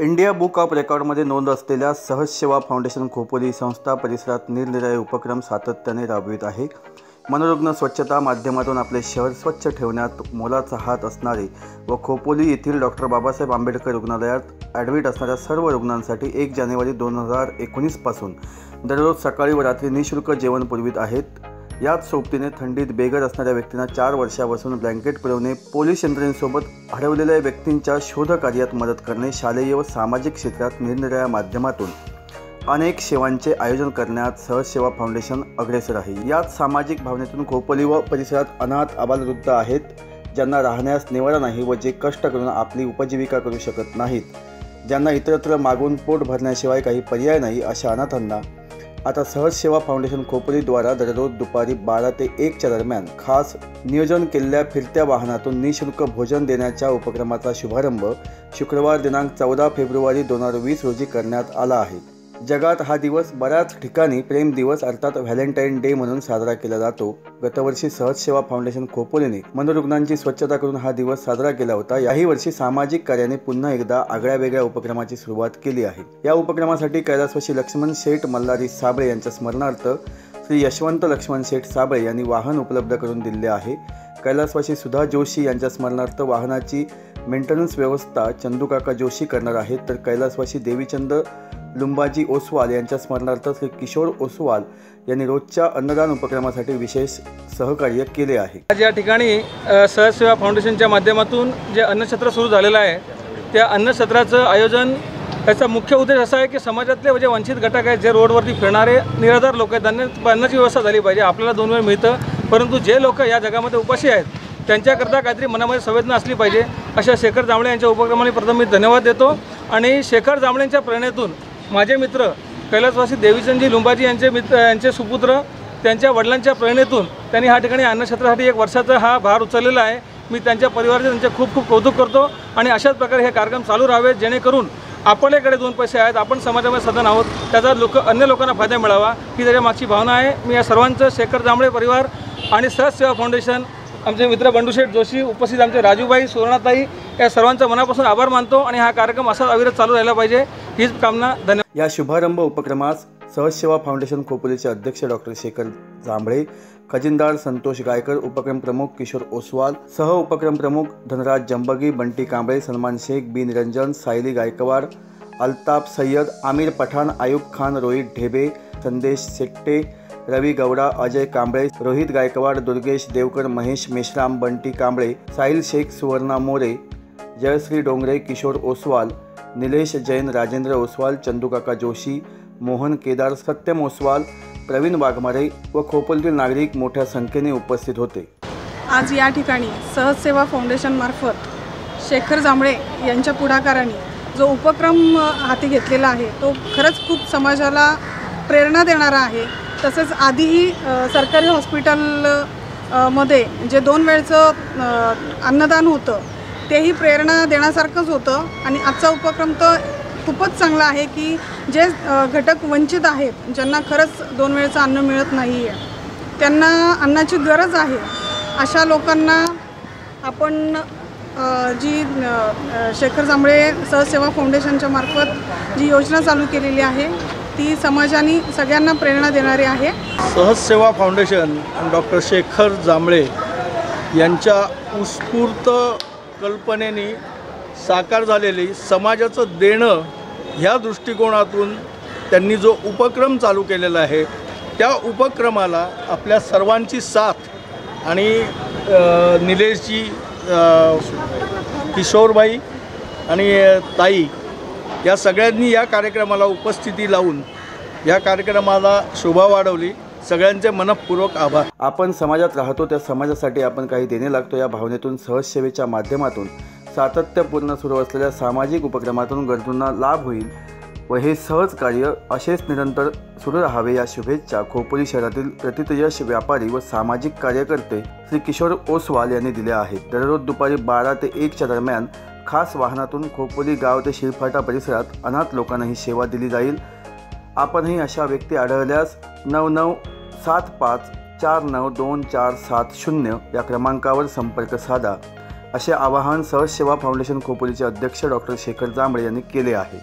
India book of रेकॉर्डमध्ये नोंद असलेल्या सहजसेवा फाउंडेशन खोपोली संस्था परिसरात निरनिराळे उपक्रम सातत्याने राबवित आहे. मनोरुग्ण स्वच्छता माध्यमातून आपले शहर स्वच्छ ठेवण्यात मोलाचा हात असणारे व खोपोली येथील डॉक्टर बाबासाहेब आंबेडकर रुग्णालयात ॲडमिट असणाऱ्या सर्व रुग्णांसाठी एक जानेवारी दोन हजार एकोणीसपासून दररोज सकाळी व रात्री निशुल्क जेवण पुरवित आहेत. याच सोबतीने थंडीत बेघर असणाऱ्या व्यक्तींना चार वर्षापासून ब्लँकेट पुरवणे पोलीस यंत्रणेसोबत हरवलेल्या व्यक्तींच्या शोधकार्यात मदत करणे शालेय व सामाजिक क्षेत्रात निरनिराळ्या माध्यमातून अनेक सेवांचे आयोजन करण्यात सहज सेवा फाउंडेशन अग्रेसर आहे. यात सामाजिक भावनेतून खोपोली व परिसरात अनाथ आबालवृद्ध आहेत ज्यांना राहण्यास निवारा नाही व जे कष्ट करून आपली उपजीविका करू शकत नाहीत. ज्यांना इतरत्र मागून पोट भरण्याशिवाय काही पर्याय नाही अशा अनाथांना आता सहज सेवा फाउंडेशन खोपोलीद्वारा दररोज दुपारी बारा ते एकच्या दरम्यान खास नियोजन केलेल्या फिरत्या वाहनातून निशुल्क भोजन देण्याच्या उपक्रमाचा शुभारंभ शुक्रवार दिनांक चौदा फेब्रुवारी दोन हजार वीस रोजी करण्यात आला आहे. जगात हा दिवस बऱ्याच ठिकाणी प्रेम दिवस अर्थात व्हॅलेंटाईन डे म्हणून साजरा केला जातो. गतवर्षी सहज सेवा फाउंडेशन खोपोलीने मनोरुग्णांची स्वच्छता करून हा दिवस साजरा केला होता. याही वर्षी सामाजिक कार्याने पुन्हा एकदा आगळ्या वेगळ्या उपक्रमाची सुरुवात केली आहे. या उपक्रमासाठी कैलासवासी लक्ष्मण शेठ मल्हारी साबळे यांच्या स्मरणार्थ श्री यशवंत लक्ष्मण शेठ साबळे यांनी वाहन उपलब्ध करून दिले आहे. कैलासवासी सुधा जोशी यांच्या स्मरणार्थ वाहनाची मेंटेनन्स व्यवस्था चंदूकाका जोशी करणार आहेत. तर कैलासवासी देवीचंद लुंबाजी ओसवाल यांच्या स्मरणार्थ श्री किशोर ओसवाल यांनी रोजच्या अन्नदान उपक्रमासाठी विशेष सहकार्य केले आहे. आज या ठिकाणी सहसेवा फाउंडेशनच्या माध्यमातून जे अन्नछत्र सुरू झालेलं आहे त्या अन्नछत्राचं आयोजन त्याचा मुख्य उद्देश असा आहे की समाजातले जे वंचित घटक आहेत जे रोडवरती फिरणारे निराधार लोक आहेत त्यांना अन्नाची व्यवस्था झाली पाहिजे आपल्याला दोन वेळ मिळतं परंतु जे लोक या जगामध्ये उपाशी आहेत त्यांच्याकरता काहीतरी मनामध्ये संवेदना असली पाहिजे अशा शेखर जांभळे यांच्या उपक्रमाने प्रथम मी धन्यवाद देतो. आणि शेखर जांभळेंच्या प्रेरणेतून माझे मित्र कैलासवासी देवीचंदजी लुंबाजी यांचे मित्र यांचे सुपुत्र त्यांच्या वडिलांच्या प्रेरणेतून त्यांनी ह्या ठिकाणी अन्नक्षेत्रासाठी एक वर्षाचा हा भार उचललेला आहे. मी त्यांच्या परिवाराचे त्यांचे खूप खूप कौतुक करतो आणि अशाच प्रकारे हे कार्यक्रम चालू राहावेत जेणेकरून आपल्याकडे दोन पैसे आहेत आपण समाजामध्ये सदन आहोत त्याचा लोक अन्य लोकांना फायदा मिळावा ही त्याच्या मागची भावना आहे. मी या सर्वांचं शेखर जांभळे परिवार आणि सहज सेवा फाउंडेशन आमचे मित्र बंडूशेठ जोशी उपस्थित आमचे राजूबाई सुवर्णाताई या सर्वांचा मनापासून आभार मानतो आणि हा कार्यक्रम असाच अविरत चालू राहिला पाहिजे. हीच कामना धन्यवाद. या शुभारंभ उपक्रमास सहजसेवा फाउंडेशन खोपोलीचे अध्यक्ष डॉक्टर शेखर जांभळे खजिनदार संतोष गायकर उपक्रम प्रमुख किशोर ओसवाल सह उपक्रम प्रमुख धनराज जंबगी बंटी कांबळे सलमान शेख बी. निरंजन सायली गायकवाड अल्ताफ सय्यद आमिर पठाण आयुब खान रोहित ढेबे संदेश शेट्टे रवी गौडा अजय कांबळे रोहित गायकवाड दुर्गेश देवकर महेश मेश्राम बंटी कांबळे साहिल शेख सुवर्णा मोरे जयश्री डोंगरे किशोर ओसवाल निलेश जैन राजेंद्र ओसवाल चंदूकाका जोशी मोहन केदार सत्यम ओसवाल प्रवीण वाघमारे व खोपोलीतील नागरिक मोठ्या संख्येने उपस्थित होते. आज या ठिकाणी सहजसेवा फाउंडेशनमार्फत शेखर जांभळे यांच्या पुढाकाराने जो उपक्रम हाती घेतलेला आहे तो खरंच खूप समाजाला प्रेरणा देणारा आहे. तसेच आधीही सरकारी हॉस्पिटलमध्ये जे दोन वेळचं अन्नदान होतं तेही प्रेरणा देण्यासारखंच होतं. आणि आजचा उपक्रम तर खूपच चांगला आहे की जे घटक वंचित आहेत ज्यांना खरंच दोन वेळचं अन्न मिळत नाही आहे त्यांना अन्नाची गरज आहे. अशा लोकांना आपण जी शेखर जांभळे सहसेवा फाउंडेशनच्या मार्फत जी योजना चालू केलेली आहे ती समाजाने सगळ्यांना प्रेरणा देणारी आहे. सहज सेवा फाउंडेशन डॉक्टर शेखर जांभळे यांच्या उत्स्फूर्त कल्पनेने साकार झालेली समाजाचं देणं ह्या दृष्टिकोनातून त्यांनी जो उपक्रम चालू केलेला आहे त्या उपक्रमाला आपल्या सर्वांची साथ आणि निलेशजी किशोरबाई आणि ताई या सगळ्यांनी या कार्यक्रमाला उपस्थिती लावून या कार्यक्रमाला शोभा वाढवली. सगळ्यांचे मनपूर्वक आभार. आपण समाजात राहतो त्या समाजासाठी आपण काही देणे लागतो. या भावनेतून सहजसेवेच्या माध्यमातून सातत्यपूर्ण सुरू असलेल्या सामाजिक उपक्रमातून गरजूंना लाभ होईल व हे सहज कार्य असेच निरंतर सुरू राहावे या शुभेच्छा खोपोली शहरातील प्रतितयश व्यापारी व सामाजिक कार्यकर्ते श्री किशोर ओसवाल यांनी दिल्या आहेत. दररोज दुपारी बारा ते एकच्या दरम्यान खास वाहनातून खोपोली गाव ते शिरफाटा परिसरात अनाथ लोकांना ही सेवा दिली जाईल. आपणही अशा व्यक्ती आढळल्यास नऊ नऊ सात पाच चार नऊ दोन चार सात शून्य या क्रमांकावर संपर्क साधा. असे आवाहन सहज सेवा फाउंडेशन खोपोलीचे अध्यक्ष डॉक्टर शेखर जांभळे यांनी केले आहे.